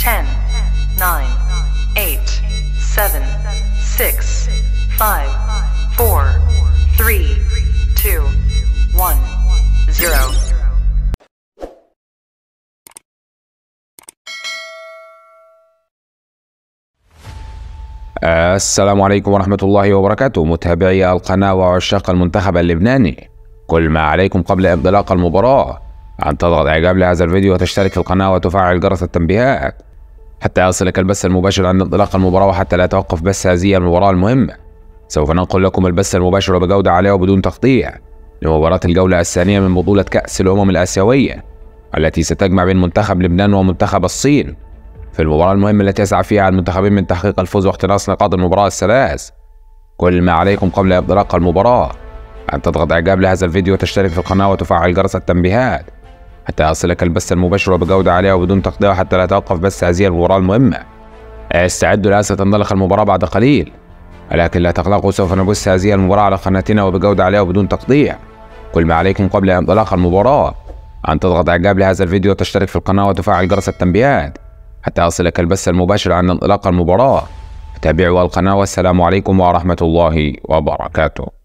10, 9, 8, 7, 6, 5, 4, 3, 2, 1, 0. السلام عليكم ورحمة الله وبركاته. متابعي القناة وعشاق المنتخب اللبناني. كل ما عليكم قبل انطلاق المباراة. أن تضغط إعجاب لهذا الفيديو وتشترك في القناة وتفعل جرس التنبيهات. حتى يصلك البث المباشر عند انطلاق المباراة وحتى لا توقف بث هذه المباراة المهمة سوف ننقل لكم البث المباشر بجودة عالية وبدون تقطيع لمباراة الجولة الثانية من بطولة كأس الأمم الآسيوية التي ستجمع بين منتخب لبنان ومنتخب الصين. في المباراة المهمة التي يسعى فيها المنتخبين من تحقيق الفوز واقتناص نقاط المباراة الثلاث. كل ما عليكم قبل انطلاق المباراة. أن تضغط إعجاب لهذا الفيديو وتشترك في القناة وتفعل جرس التنبيهات. حتى يصلك البث المباشر وبجودة عالية وبدون تقطيع حتى لا توقف بث هذه المباراة المهمة. أستعدوا لها ستنطلق المباراة بعد قليل ولكن لا تقلقوا سوف نبث هذه المباراة على قناتنا وبجودة عالية وبدون تقطيع كل ما عليكم قبل انطلاق المباراة أن تضغط إعجاب لهذا الفيديو وتشترك في القناة وتفعل جرس التنبيهات حتى يصلك البث المباشر عن انطلاق المباراة. تابعوا القناة والسلام عليكم ورحمة الله وبركاته.